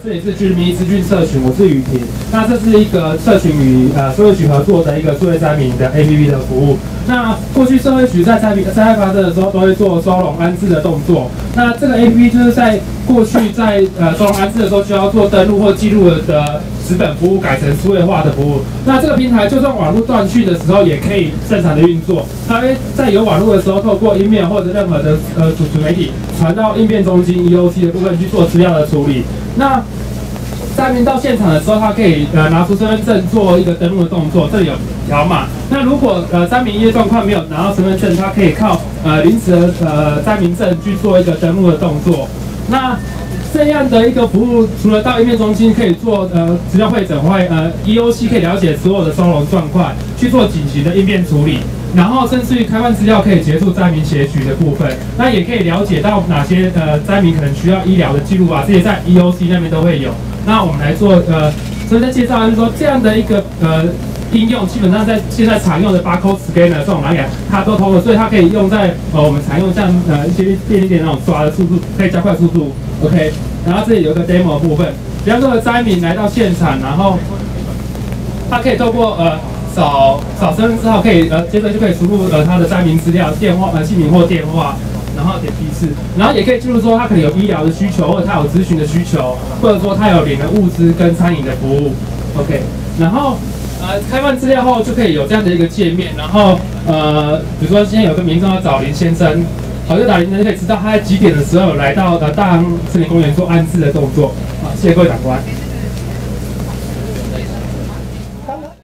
这里是居民资讯社群，我是雨婷。那这是一个社群与呃社会局合作的一个数位灾民的 APP 的服务。那过去社会局在灾民灾害发生的时候，都会做收容安置的动作。那这个 APP 就是在过去在呃收容安置的时候，需要做登录或记录的纸本服务，改成数位化的服务。那这个平台就算网络断讯的时候，也可以正常的运作。它会在有网络的时候，透过音面或者任何的呃储存媒体传到应变中心 EOC 的部分去做资料的处理。那灾民到现场的时候，他可以呃拿出身份证做一个登录的动作，这里有条码。那如果呃灾民因为状况没有拿到身份证，他可以靠呃临时的呃灾民证去做一个登录的动作。那这样的一个服务，除了到医院中心可以做呃资料会诊或，呃 EOC 可以了解所有的收容状况，去做紧急的应变处理。然后甚至于开放资料可以结束灾民协局的部分，那也可以了解到哪些呃灾民可能需要医疗的记录啊，这些在 EOC 那边都会有。那我们来做呃，所以在介绍就是说这样的一个呃应用，基本上在现在常用的 barcode scanner 这种蓝牙，它都通了，所以它可以用在呃我们常用像呃一些便利店那种刷的速度，可以加快速度。OK，然后这里有个 demo 部分，比方说灾民来到现场，然后他可以透过呃。扫扫身份之后，可以呃，接着就可以输入呃他的灾民资料、电话呃姓名或电话，然后点批次，然后也可以记录说他可能有医疗的需求，或者他有咨询的需求，或者说他有领的物资跟餐饮的服务。OK，然后呃开放资料后就可以有这样的一个界面，然后呃比如说今天有个民众要找林先生，好就打林先生可以知道他在几点的时候来到呃大安森林公园做安置的动作。好，谢谢各位长官。